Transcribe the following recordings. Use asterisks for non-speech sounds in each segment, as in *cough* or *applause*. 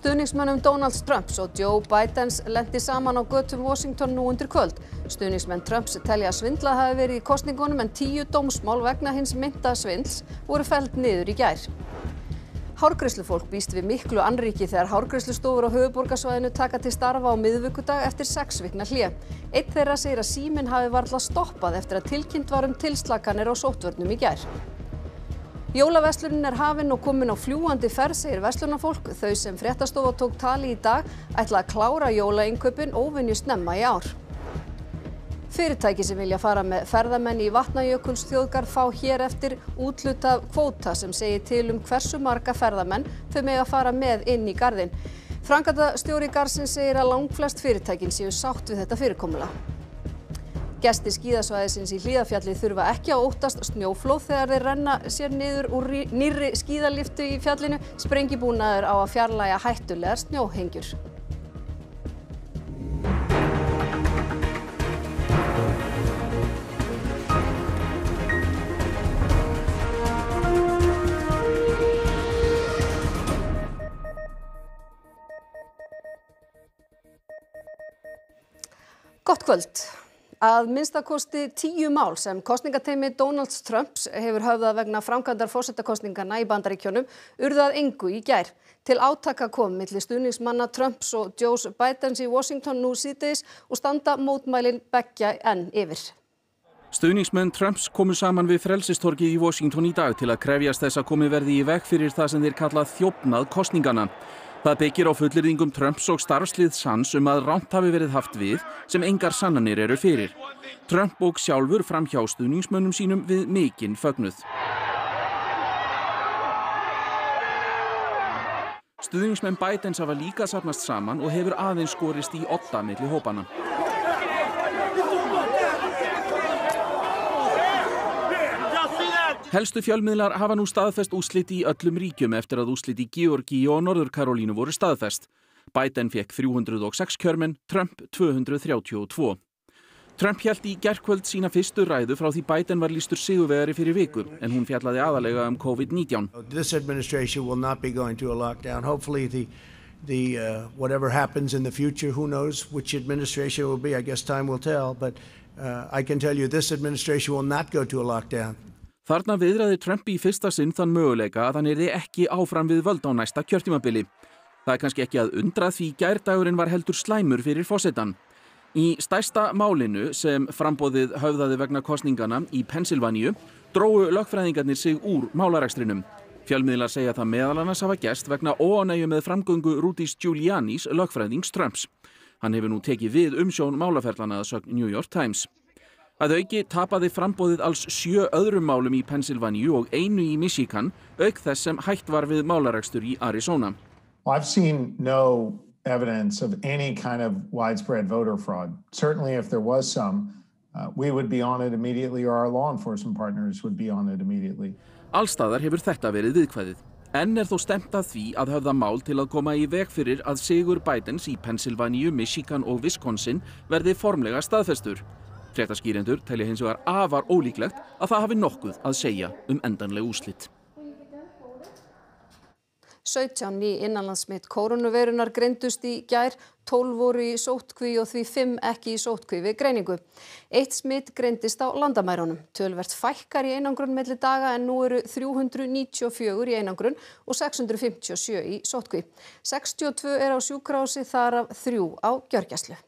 Stuðningsmönnum Donalds Trumps og Joe Bidens lendi saman á götum Washington nú undir kvöld. Stuðningsmenn Trumps telja að svindlað hafi verið í kosningunum en tíu dómsmál vegna hins mynda svindls voru feld niður í gær. Hárgreislufólk býst við miklu annríki þegar hárgreislustofur á höfuborgarsvæðinu taka til starfa á miðvikudag eftir sex vikna hlje. Eitt þeirra segir að síminn hafi varla stoppað eftir að tilkynnt var um tilslakanir á sóttvörnum í gær. Jólaverslunin er hafin og komin á fljúandi ferð, segir verslunarfólk. Þau sem fréttastofa tók tali í dag ætla að klára jólainkaupin óvinni snemma í ár. Fyrirtæki sem vilja fara með ferðamenn í Vatnajökulsþjóðgarð fá hér eftir útluta kvóta sem segir til um hversu marga ferðamenn þau með að fara með inn í garðin. Frankata stjóri garðsins segir að langflest fyrirtækin séu sátt við þetta fyrirkomula. Gestir skíðasvæðisins í Hlíðafjalli þurfa ekki að óttast snjóflóð þegar þeir renna sér niður úr nýrri skíðaliftu í fjallinu. Sprengibúnaður á að fjarlæga hættulegar snjóhengjur. Gott kvöld. Að minnstakosti tíu mál sem kostningateimi Donalds Trumps hefur höfðað vegna framkvæmdar fórsetakostningana í bandaríkjónum urðað engu í gær. Til átaka kom milli stuðningsmanna Trumps og Joe Bidens í Washington nú síðdeis og standa mótmælin beggja enn yfir. Stuðningsmenn Trumps komu saman við frelsistorgi í Washington í dag til að krefjast þess að komi verði í veg fyrir það sem þeir kalla þjófnað kostningana. Það byggir á fullyrðingum Trumps og starfsliðs hans um að ránt hafi verið haft við sem engar sannanir eru fyrir. Trump og sjálfur fram hjá stuðningsmönnum sínum við mikinn fögnuð. Stuðningsmenn Bidens hafa líka sapnast saman og hefur aðeins skorist í åtta milli hópana. Helstu fjölmiðlar hafa nú staðfest úslit í öllum ríkjum eftir að úslit í Georgi og Norður Karolínu voru staðfest. Biden fekk 306 kjörmenn, Trump 232. Trump held í gerkvöld sína fyrstu ræðu frá því Biden var lístur sigurvegari fyrir viku en hún fjallaði aðalega um COVID-19. This administration will not be going to a lockdown. Hopefully the the uh, whatever happens in the future, who knows which administration will be. I guess time will tell. But uh, I can tell you this administration will not go to a lockdown. Þarna viðraði Trump í fyrsta sinn þann möguleika að hann erði ekki áfram við völd á næsta kjörtímabili. Það er kannski ekki að undra því gærdagurinn var heldur slæmur fyrir fósettan. Í stærsta málinu sem frambóðið höfðaði vegna kostningana í Pennsylvaníu dróu lögfræðingarnir sig úr málarækstrinum. Fjölmiðlar segja það meðal annars hafa gest vegna óanægju með framgöngu Rudis Giulianis lögfræðings Trumps. Hann hefur nú tekið við umsjón málaferlana að sögn New York Times. Að auki tapaði frambóðið alls sjö öðrum málum í Pennsylvaníu og einu í Michigan auk þess sem hægt var við málaregstur í Arizona. I've seen no evidence of any kind of widespread voter fraud. Certainly if there was some, uh, we would be on it immediately or our law enforcement partners would be on it immediately. Allstaðar hefur þetta verið viðkvæðið. Enn er þó stemt að því að höfða mál til að koma í veg fyrir að Sigur Bidens í Pennsylvaníu, Michigan og Wisconsin verði formlega staðfestur. Fréttaskýrendur telja hins vegar afar ólíklegt að það hafi nokkuð að segja um endanleg úslitt. 17 ný innanlandsmitt koronavirunar greindust í gær, 12 voru í sótkví og því 5 ekki í sótkví við greiningu. Eitt smitt greindist á landamærunum. Tölvert fækkar í einangrun melli daga en nú eru 394 í einangrun og 657 í sótkví. 62 er á sjúkrási þar af 3 á gjörgjæslu.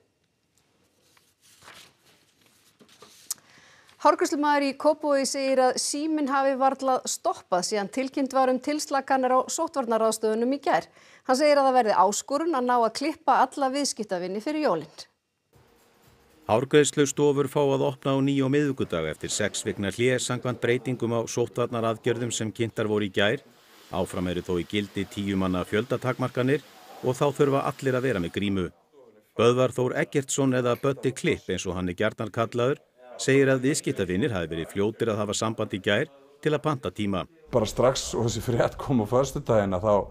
Hárgræslumæður í Kópói segir að síminn hafi varlað stoppað síðan tilkynnt var um tilslakanir á sótvarnaráðstöðunum í gær. Hann segir að það verði áskorun að ná að klippa alla viðskiptavinni fyrir jólinn. Hárgræslu stofur fá að opna á nýjó miðugudag eftir sex vikna hlið sangvand breytingum á sótvarnaraðgjörðum sem kynntar voru í gær. Áfram eru þó í gildi tíumanna fjöldatakmarkanir og þá þurfa allir að vera með grímu. Böðvar Þór Eggertsson eða Bötti Klipp eins og hann er kallaður segir að viðskiptavinir hafi verið fljótir að hafa samband í gær til að panta tíma. Bara strax og þessi frétt kom á förstudagina þá,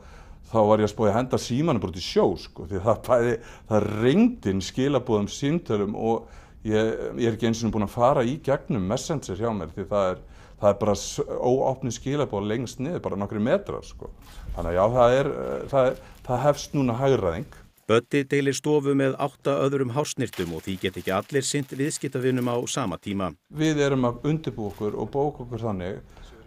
þá var ég að spója að henda símanum bara til sjó sko því það bæði, það reyndin skilabóðum símtölum og ég, ég er ekki eins og búin að fara í gegnum messenger hjá mér því það er, það er bara óopnið skilabóð lengst niður, bara nokkri metrar sko. Þannig að já, það, er, það, er, það hefst núna hægraðing. Bötti deilir stofu með átta öðrum hásnirtum og því get ekki allir sint viðskiptavinum á sama tíma. Við erum að undirbú okkur og bóka okkur þannig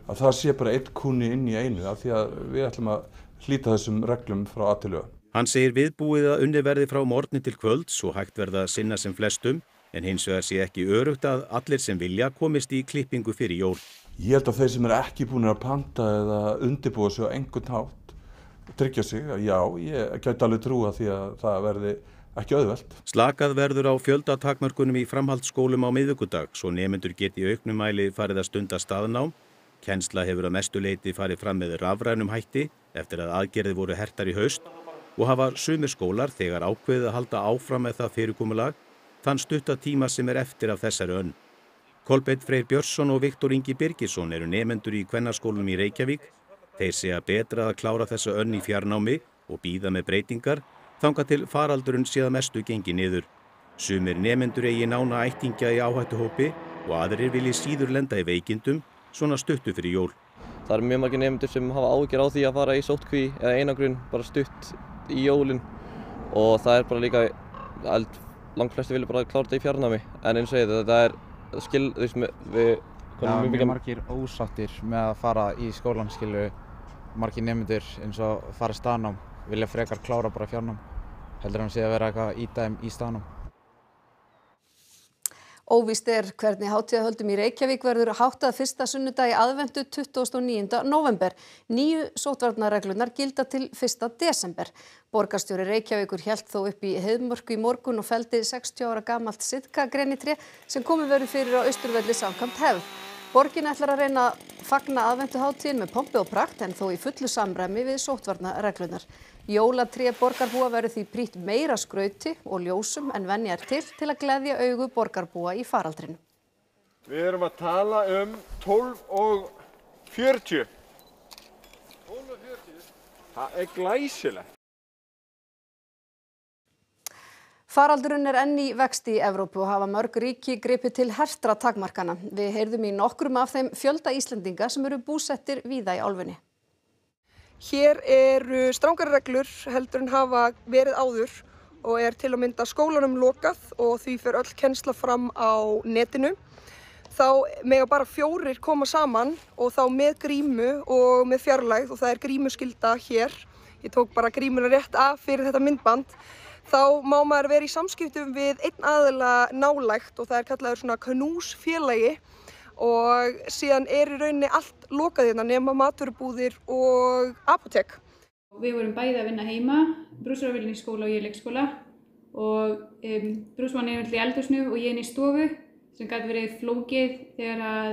að það sé bara eitt kunni inn í einu af því að við ætlum að hlýta þessum reglum frá aðtilöðu. Hann segir viðbúið að unni verði frá morgni til kvöld svo hægt verða að sinna sem flestum en hins vegar sé ekki örugt að allir sem vilja komist í klippingu fyrir jól. Ég held að þeir sem er ekki búin að planta eða undirbúa sig á einhvern hátt tryggja sig, já, ég gæti alveg trúa því að það verði ekki auðvelt. Slakað verður á fjöldatakmörkunum í framhaldsskólum á miðugudag svo nemyndur geti auknumæli farið að stunda staðnám. Kensla hefur að mestu leiti farið fram með rafrænum hætti eftir að aðgerði voru hertar í haust og hafa sumir skólar þegar ákveðið að halda áfram með það fyrirkomulag þann stutta tíma sem er eftir af þessari önn. Kolbeitt Freyr Björnsson og Viktor Ingi Birgisson eru nefendur í kvennarskólum í Reykjavík Þeir segja betra að klára þessa önn í fjarnámi og býða með breytingar þanga til faraldurinn séða mestu gengi niður. Sumir nefendur eigi nána ættingja í áhættuhópi og aðrir vilji síður lenda í veikindum svona stuttu fyrir jól. Það eru mjög margir nefendur sem hafa ágjör á því að fara í sótkví eða einagrun bara stutt í jólinn og það er bara líka, langt flesti vilja bara klára þetta í fjarnámi en eins og þetta er skil, þú við Já, mjög margir ósáttir með að fara í skólan, skilju margir nefndur eins og fara staðnám vilja frekar klára bara fjárnám heldur hann sé að vera eitthvað ídæm í staðnám Óvíst er hvernig hátíðahöldum í Reykjavík verður háttað fyrsta sunnudagi aðvendu 29. november. Nýju sótvarnarreglunar gilda til 1. desember. Borgarstjóri Reykjavíkur helt þó upp í heiðmörku í morgun og feldi 60 ára gamalt sitka grenitri sem komi verið fyrir á Östurvelli samkvæmt hefð. Borgin ætlar að reyna að fagna aðvenduháttíðin með pompi og prakt en þó í fullu samræmi við sóttvarnareglunar. Jólatré borgarbúa verður því prýtt meira skrauti og ljósum en venjar til til að gleðja augu borgarbúa í faraldrinu. Við erum að tala um 12 og 40. 12 og 40? Það er glæsilegt. Faraldurinn er enn í vexti í Evrópu og hafa mörg ríki gripið til hertra takmarkana. Við heyrðum í nokkrum af þeim fjölda Íslendinga sem eru búsettir víða í álfunni. Hér eru strángari reglur heldur en hafa verið áður og er til að mynda skólanum lokað og því fyrir öll kennsla fram á netinu. Þá mega bara fjórir koma saman og þá með grímu og með fjarlægð og það er grímuskylda hér. Ég tók bara grímuna rétt af fyrir þetta myndband þá má maður vera í samskiptum við einn aðila nálægt og það er kallaður svona knúsfélagi og síðan er í rauninni allt lokað hérna nema maturubúðir og apotek. Við vorum bæði að vinna heima, brúsur var í skóla og ég í leikskóla og um, brús var nefnilega í eldursnu og ég inn í stofu sem gæti verið flókið þegar að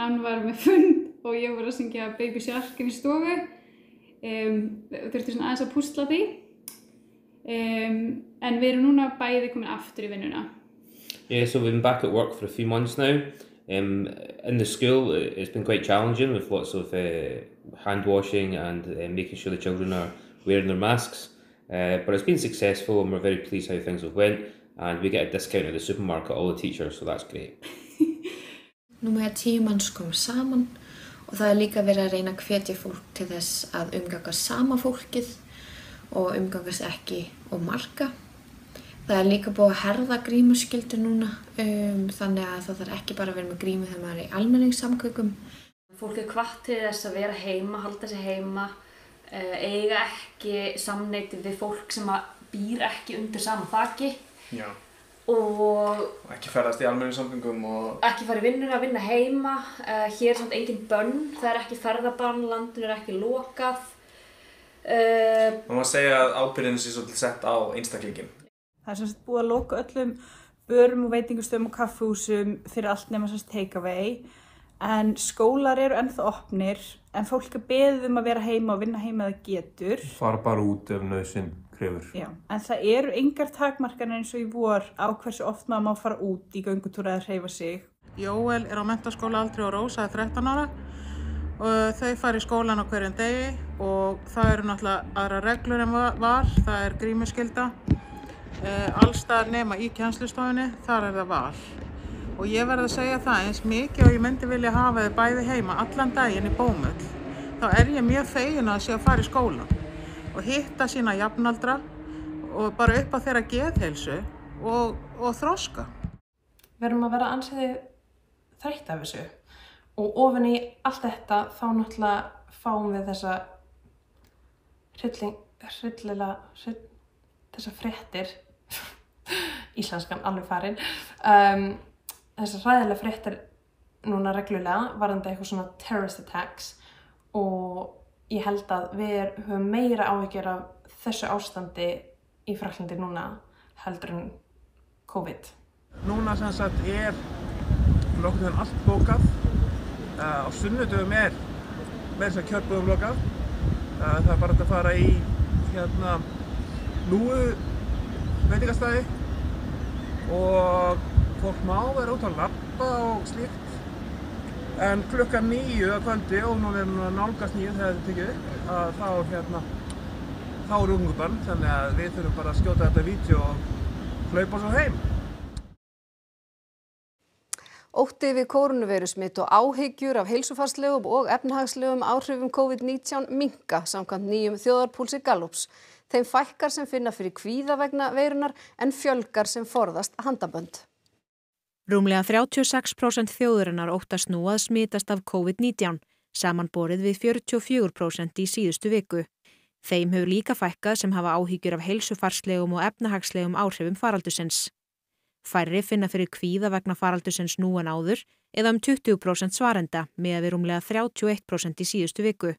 hann var með fund og ég voru að syngja Baby Shark inn í stofu. Um, þurfti svona aðeins að púsla því Um, en við erum núna bæði komin aftur í vinnuna. Yeah, so we've been back at work for a few months now. Um, in the school, it's been quite challenging with lots of uh, hand washing and uh, making sure the children are wearing their masks. Uh, but it's been successful and we're very pleased how things have went. And we get a discount at the supermarket, all the teachers, so that's great. *laughs* Nú með tíu manns komum saman og það er líka verið að reyna að hvetja fólk til þess að umganga sama fólkið og umgangast ekki og marga. Það er líka búið að herða grímuskyldu núna um, þannig að það þarf ekki bara að vera með grímu þegar maður er í almenningssamkökum. Fólk er hvart til þess að vera heima, halda sig heima, uh, eiga ekki samneiti við fólk sem býr ekki undir sama þakki. Já. Og, og ekki ferðast í almenningssamkökum og... Ekki fara í vinnuna að vinna heima. Uh, hér er samt engin bönn, það er ekki ferðabann, landin er ekki lokað. Uh, og maður segja að ábyrðinu sé svolítið sett á einstaklingin. Það er semst búið að loka öllum börum og veitingustöðum og kaffhúsum fyrir allt nema semst take-away en skólar eru ennþá opnir en fólk er beðið um að vera heima og vinna heima það getur. Fara bara út ef nöðsinn krefur. Já, en það eru yngar takmarkarnir eins og í vor á hversu oft maður má fara út í göngutúra eða hreyfa sig. Jóel er á mentaskóla aldrei og Rósa er 13 ára og þau fara í skólan á hverjum degi og það eru náttúrulega aðra reglur en var, það er grímuskylda, e, allstar nema í kjænslustofinni, þar er það val. Og ég verð að segja það eins mikið og ég myndi vilja hafa þið bæði heima allan daginn í bómull, þá er ég mjög fegin að sé að fara í skólan og hitta sína jafnaldra og bara upp á þeirra geðheilsu og, og þroska. Við erum að vera ansiði þreytt af þessu. Og ofin í allt þetta þá náttúrulega fáum við þessa hryllilega, hryll, þessa fréttir, íslenskan alveg farin, um, þessar ræðilega fréttir núna reglulega varðandi eitthvað svona terrorist attacks og ég held að við höfum meira áhyggjur af þessu ástandi í Fraklandi núna heldur en COVID. Núna sem sagt er nokkur þennan allt bókað. Uh, á sunnudöfum er með þess að kjörbúðum lokað. Uh, það er bara að fara í hérna núu veitingastæði og fólk má vera út að lappa og slíkt. En klukka nýju að kvöldi og nú við nálgast nýju þegar þetta tekið upp að þá hérna þá er ungubann þannig að við þurfum bara að skjóta þetta vídeo og hlaupa svo heim. Ótti við kórunverusmitt og áhyggjur af heilsufarslegum og efnahagslegum áhrifum COVID-19 minka samkvæmt nýjum þjóðarpúlsi Gallups. Þeim fækkar sem finna fyrir kvíða vegna veirunar en fjölgar sem forðast handabönd. Rúmlega 36% þjóðurinnar óttast nú að smitast af COVID-19, samanborið við 44% í síðustu viku. Þeim hefur líka fækkað sem hafa áhyggjur af heilsufarslegum og efnahagslegum áhrifum faraldusins. Færri finna fyrir kvíða vegna faraldusins nú en áður eða um 20% svarenda með að við rúmlega 31% í síðustu viku.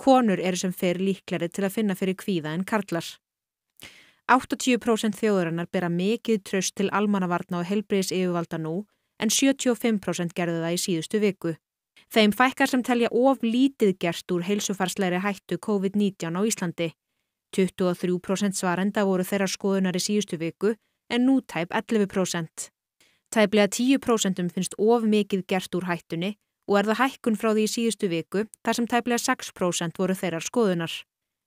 Konur eru sem fer líklari til að finna fyrir kvíða en karlar. 80% þjóðurinnar bera mikið tröst til almannavarna og helbriðis yfirvalda nú en 75% gerðu það í síðustu viku. Þeim fækkar sem telja of lítið gert úr heilsufarsleiri hættu COVID-19 á Íslandi. 23% svarenda voru þeirra skoðunar í síðustu viku en nú tæp 11%. Tæplega 10% finnst of mikið gert úr hættunni og er það hækkun frá því í síðustu viku þar sem tæplega 6% voru þeirrar skoðunar.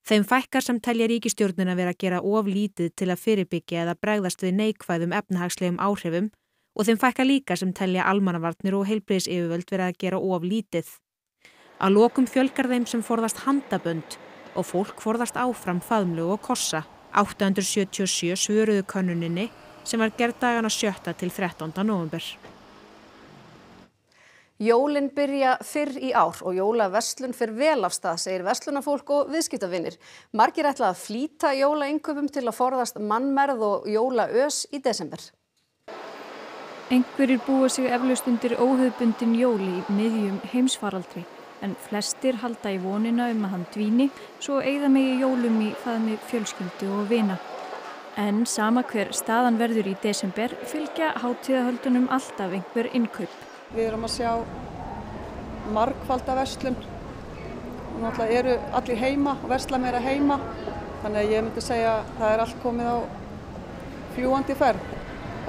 Þeim fækkar sem telja ríkistjórnuna vera að gera of lítið til að fyrirbyggja eða bregðast við neikvæðum efnahagslegum áhrifum og þeim fækkar líka sem telja almannavarnir og heilbreyðs yfirvöld vera að gera of lítið. Að lokum fjölgar þeim sem forðast handabönd og fólk forðast áfram faðmlu og kossa. 877 svöruðu könnuninni sem var gerð dagana 7. til 13. november. Jólin byrja fyrr í ár og jólaverslun fyrr vel af stað, segir verslunafólk og viðskiptavinnir. Margir ætla að flýta jólaengöfum til að forðast mannmerð og jólaös í desember. Einhverjir búa sig eflaust undir óhauðbundin jóli í miðjum heimsfaraldri en flestir halda í vonina um að hann dvíni svo eigða megi jólum í faðmi fjölskyldu og vina. En sama hver staðan verður í desember fylgja hátíðahöldunum alltaf einhver innkaup. Við erum að sjá margfaldaverslun. Náttúrulega eru allir heima og versla meira heima. Þannig að ég myndi segja að það er allt komið á fljúandi ferð.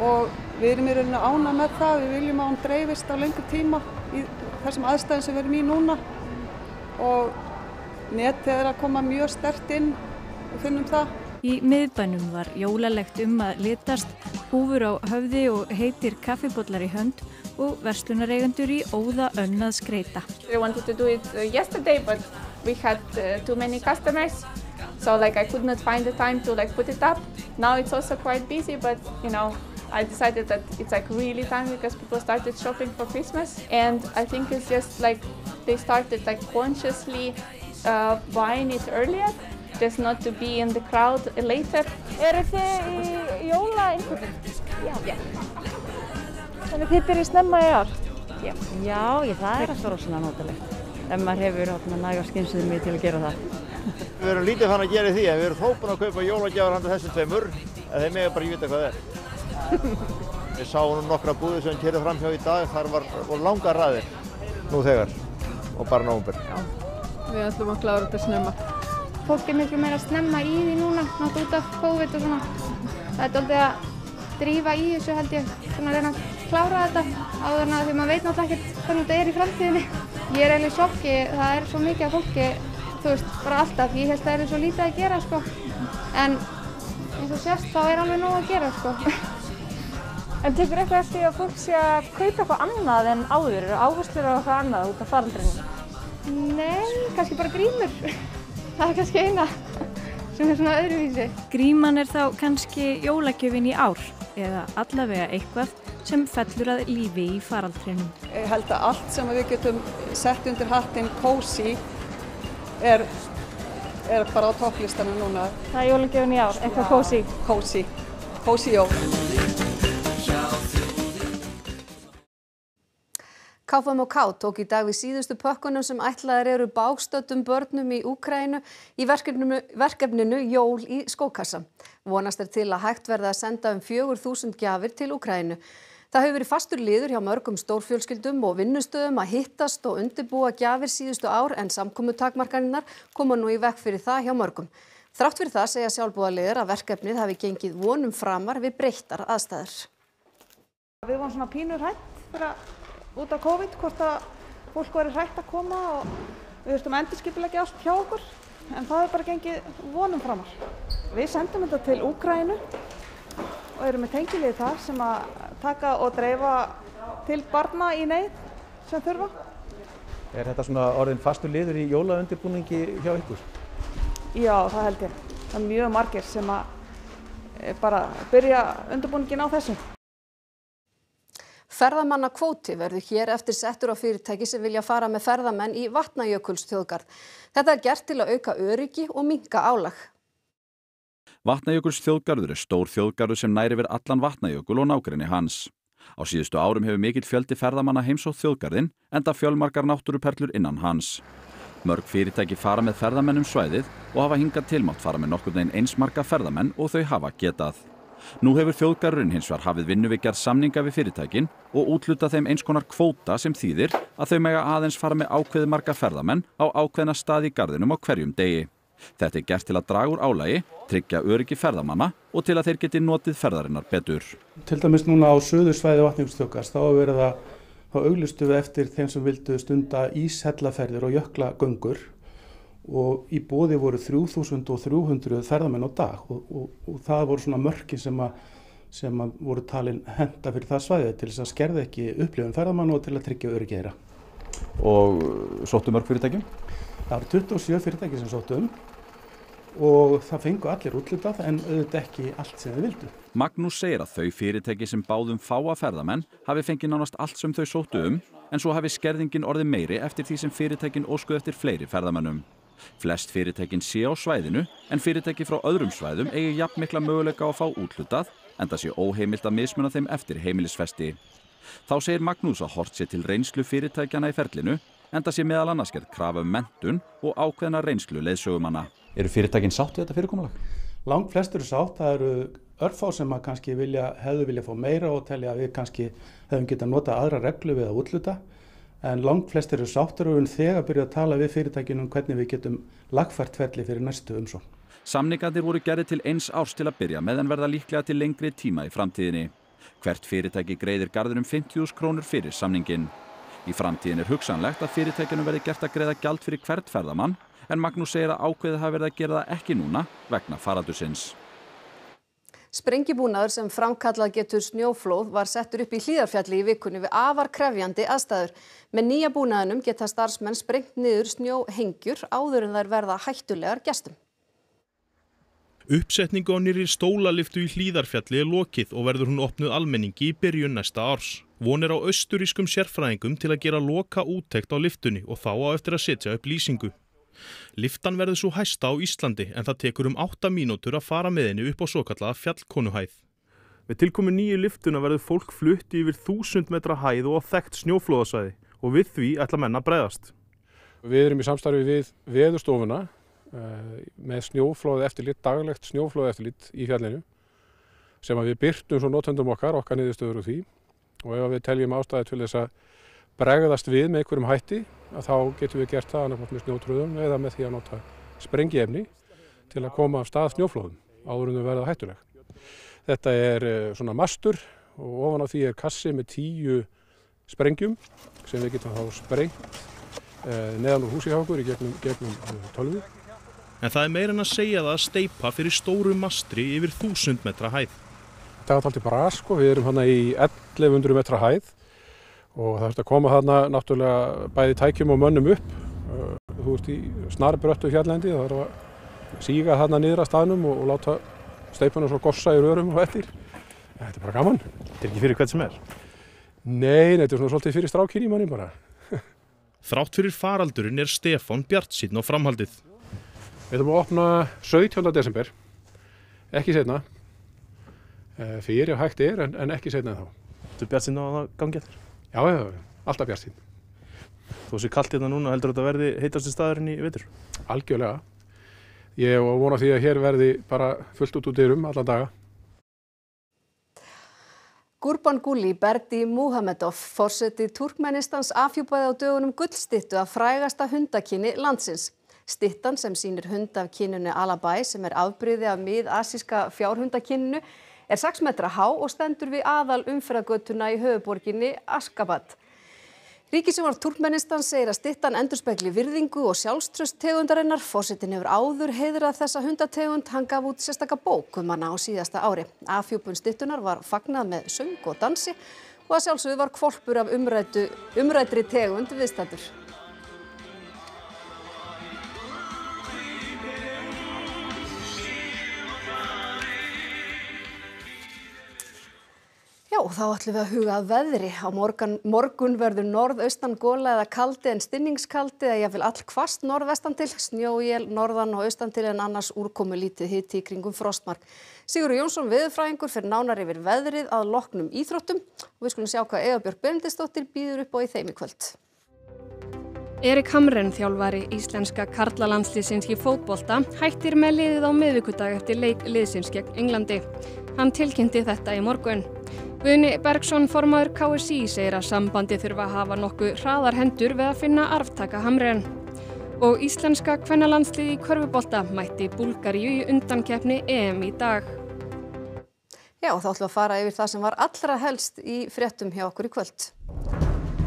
Og við erum í rauninu ána með það. Við viljum að hann dreifist á lengur tíma í þessum aðstæðum sem við erum í núna. Og netið er að koma mjög stert inn. Við finnum það. Í miðbænum var jólalegt um að litast, húfur á höfði og heitir kaffibotlar í hönd og verslunareigendur í óða önnað skreita. Wanted to do it yesterday but we had uh, too many customers so like I could not find the time to like put it up. Now it's also quite busy but you know I decided that it's like really time because people started shopping for Christmas and I think it's just like they started like consciously uh, buying it earlier just not to be in the crowd later. Eru þið í jólainnkvöpum? Já. Já. Þannig þið byrjið snemma í ár? Já. Já, ég, það er alltaf rosalega notalegt. Ef maður hefur næga skynsumi til að gera það. Við erum lítið fann að gera því en við erum þó búin að kaupa jólagjafar handa þessum tveimur en þeir mega bara ekki vita hvað það er. *laughs* Við sáum nú nokkra búðir sem kérið fram hjá í dag, þar var, var langa ræðir nú þegar og bara nógumber. Við ætlum að klára þetta snemma fólk er miklu meira að snemma í því núna, náttúrulega út af COVID og svona. Það er doldið að drífa í þessu held ég, svona að reyna að klára þetta áður en að því maður veit náttúrulega ekkert hvernig þetta er í framtíðinni. Ég er eiginlega sjokki, það er svo mikið af fólki, þú veist, bara alltaf. Ég held að það er svo lítið að gera, sko. En eins og sérst, þá er alveg nóg að gera, sko. En tekur eitthvað eftir því að fólk sé að kaupa eitthvað annað en áður, eru áherslur á eitthvað annað út af faraldrinu? Nei, kannski bara grímur. Það er kannski eina sem er svona öðruvísi. Gríman er þá kannski jólagjöfin í ár eða allavega eitthvað sem fellur að lífi í faraldrinum. Ég held að allt sem við getum sett undir hattinn kósi er, er bara á topplistana núna. Það er jólagjöfin í ár, eitthvað kósi. Kósi, kósi jól. KFMK tók í dag við síðustu pökkunum sem ætlaðir eru bákstöddum börnum í Úkrænu í verkefninu, verkefninu Jól í skókassa. Vonast er til að hægt verða að senda um 4.000 gjafir til Úkrænu. Það hefur verið fastur liður hjá mörgum stórfjölskyldum og vinnustöðum að hittast og undirbúa gjafir síðustu ár en samkomutakmarkaninnar koma nú í vekk fyrir það hjá mörgum. Þrátt fyrir það segja sjálfbúðaliðir að verkefnið hafi gengið vonum framar við breyttar aðstæður. Við vorum svona pínur hætt fyrir að út af COVID, hvort að fólk væri hrætt að koma og við að endurskipilegja allt hjá okkur en það hefur bara gengið vonum framar. Við sendum þetta til Úkrænu og erum með tengilið þar sem að taka og dreifa til barna í neyð sem þurfa. Er þetta svona orðin fastur liður í jólaundirbúningi hjá ykkur? Já, það held ég. Það er mjög margir sem að bara byrja undirbúningin á þessu. Ferðamannakvóti verður hér eftir settur á fyrirtæki sem vilja fara með ferðamenn í Vatnajökulsþjóðgarð. Þetta er gert til að auka öryggi og minka álag. Vatnajökuls þjóðgarður er stór þjóðgarður sem næri verið allan Vatnajökul og nágrinni hans. Á síðustu árum hefur mikill fjöldi ferðamanna heims og þjóðgarðin enda fjölmarkar náttúruperlur innan hans. Mörg fyrirtæki fara með ferðamennum svæðið og hafa hingað tilmátt fara með nokkur neginn einsmarka ferðamenn og þau hafa getað. Nú hefur þjóðgarurinn hins vegar hafið vinnu við gerð samninga við fyrirtækin og útluta þeim eins konar kvóta sem þýðir að þau mega aðeins fara með ákveði marga ferðamenn á ákveðna stað í garðinum á hverjum degi. Þetta er gert til að draga úr álægi, tryggja öryggi ferðamanna og til að þeir geti notið ferðarinnar betur. Til dæmis núna á söður svæði vatningustjókast þá að þá auglistu við eftir þeim sem vildu stunda íshellaferðir og jöklagöngur og í bóði voru 3300 ferðamenn á dag og, og, og það voru svona mörkin sem að, sem að voru talin henda fyrir það svæði til þess að skerða ekki upplifun ferðamann og til að tryggja öryggi þeirra. Og sóttu mörg fyrirtækjum? Það eru 27 fyrirtæki sem sóttu um og það fengu allir útlutað en auðvitað ekki allt sem þau vildu. Magnús segir að þau fyrirtæki sem báðum fáa ferðamenn hafi fengið nánast allt sem þau sóttu um en svo hafi skerðingin orðið meiri eftir því sem fyrirtækin óskuð eftir fleiri ferðamennum. Flest fyrirtækin sé á svæðinu en fyrirtæki frá öðrum svæðum eigi jafn mikla möguleika á að fá útlutað en það sé óheimilt að mismuna þeim eftir heimilisfesti. Þá segir Magnús að hort sé til reynslu fyrirtækjana í ferlinu en það sé meðal annars gerð krafa um mentun og ákveðna reynslu leiðsögumanna. Eru fyrirtækin sátt við þetta fyrirkomulag? Langt flestur eru sátt, það eru örfá sem að kannski vilja, hefðu vilja fá meira og telja að við kannski hefum getað nota aðra reglu við að útluta en langt flestir eru sáttur og við þegar byrjuð að tala við fyrirtækinu um hvernig við getum lagfært ferli fyrir næstu umsókn. Samningarnir voru gerði til eins árs til að byrja með en verða líklega til lengri tíma í framtíðinni. Hvert fyrirtæki greiðir garðurum 50.000 krónur fyrir samningin. Í framtíðin er hugsanlegt að fyrirtækinu verði gert að greiða gjald fyrir hvert ferðamann en Magnús segir að ákveðið hafi verið að gera það ekki núna vegna faraldusins. Sprengibúnaður sem framkallað getur snjóflóð var settur upp í hlýðarfjalli í vikunni við afar krefjandi aðstæður. Með nýja búnaðinum geta starfsmenn sprengt niður snjóhengjur áður en þær verða hættulegar gestum. Uppsetningu á nýri stólaliftu í hlýðarfjalli er lokið og verður hún opnuð almenningi í byrjun næsta árs. Von er á austurískum sérfræðingum til að gera loka úttekt á liftunni og þá á eftir að setja upp lýsingu. Liftan verður svo hæsta á Íslandi en það tekur um 8 mínútur að fara með henni upp á svo kallaða fjallkonuhæð. Með tilkomi nýju liftuna verður fólk flutti yfir 1000 metra hæð og á þekkt snjóflóðasvæði og við því ætla menna bregðast. Við erum í samstarfi við veðustofuna með snjóflóði eftirlit, daglegt snjóflóði eftirlit í fjallinu sem við byrtum svo notöndum okkar, okkar niðurstöður úr því og ef við teljum ástæði til þess að bregðast við með einhverjum hætti þá getum við gert það annarkvátt með snjótrúðum eða með því að nota sprengiefni til að koma af stað snjóflóðum áður en þau verða hættuleg. Þetta er svona mastur og ofan á því er kassi með tíu sprengjum sem við getum þá sprengt neðan úr húsi hjá okkur í gegnum, gegnum tölvi. En það er meira en að segja það að steipa fyrir stóru mastri yfir þúsund metra hæð. Þetta var alltaf bara sko, við erum hérna í 1100 metra hæð og það þurfti að koma hérna náttúrulega bæði tækjum og mönnum upp. Uh, þú veist í snarbröttu fjalllendi, það þarf að síga hérna niður að staðnum og, og láta steipuna svo gossa í rörum og eftir. Þetta er bara gaman. Þetta er ekki fyrir hvern sem er? Nei, þetta er svona svolítið fyrir strákinn í manni bara. *laughs* Þrátt fyrir faraldurinn er Stefán Bjartsýn á framhaldið. Við ætlum að opna 17. desember, ekki setna, fyrir hægt er en, en ekki setna þá. Þú Bjartsýn á það gangið? Já, já, alltaf Bjartsýn. Þú sé kallt hérna núna, heldur þetta verði heitasti staðurinn í vitur? Algjörlega. Ég vona því að hér verði bara fullt út út dyrum alla daga. Gurbanguly Berdi Muhammedov, fórseti Turkmenistans afhjúpaði á dögunum gullstittu af frægasta hundakinni landsins. Stittan sem sýnir hund af kinnunu Alabæ sem er afbríði af mið-asíska fjárhundakinninu er 6 metra há og stendur við aðal umferðagötuna í höfuborginni Askabat. Ríkisjónar Turkmenistan segir að stittan endurspegli virðingu og sjálfströst tegundarinnar. Fórsetin hefur áður heiðrað þessa hundategund, hann gaf út sérstaka bók um hana á síðasta ári. Afhjúpun stittunar var fagnað með söng og dansi og að sjálfsögðu var kvolpur af umrættri tegund viðstættur. Já, þá ætlum við að huga að veðri. Á morgun, morgun verður norðaustan góla eða kaldi en stinningskaldi eða jáfnvel all kvast norðvestan til, snjójél, norðan og austan til en annars úrkomu lítið hitti í kringum frostmark. Sigur Jónsson viðfræðingur fyrir nánar yfir veðrið að loknum íþróttum og við skulum sjá hvað Eva Björk Bendistóttir býður upp á í þeim í kvöld. Erik Hamren, þjálfari íslenska karlalandsliðsins í fótbolta, hættir með liðið á miðvíkudag eftir leik liðsins gegn Englandi. Hann tilkynnti þetta í morgun. Guðni Bergson, formaður KSI, segir að sambandi þurfa að hafa nokkuð hraðar hendur við að finna arftaka Hamren. Og íslenska kvennalandslið í körfubolta mætti Búlgaríu í undankeppni EM í dag. Já, þá ætlum við að fara yfir það sem var allra helst í fréttum hjá okkur í kvöld.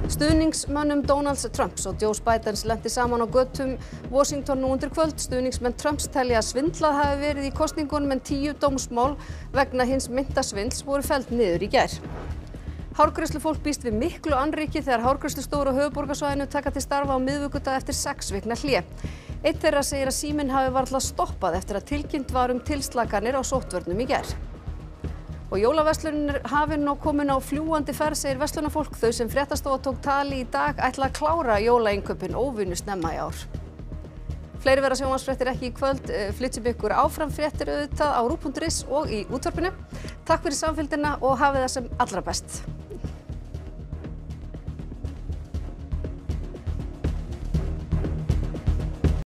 Stuðningsmönnum Donalds Trumps og Joe Bidens lendi saman á göttum Washington nú undir kvöld. Stuðningsmenn Trumps telja að svindlað hafi verið í kostningunum en tíu dómsmál vegna hins myndasvindls voru feld niður í gær. Hárgræslufólk býst við miklu anriki þegar hárgræslustofur á höfuborgarsvæðinu taka til starfa á miðvikudag eftir sex vikna hlje. Eitt þeirra segir að síminn hafi varðla stoppað eftir að tilkynnt var um tilslaganir á sóttvörnum í gær. Og jólaverslunin er hafinn og komin á fljúandi ferð, segir verslunafólk. Þau sem fréttastofa tók tali í dag ætla að klára jólainköpin óvinnu snemma í ár. Fleiri vera sjónvarsfréttir ekki í kvöld. Flytjum ykkur áfram fréttir auðvitað á rú.is og í útvarpinu. Takk fyrir samfélgina og hafið það sem allra best.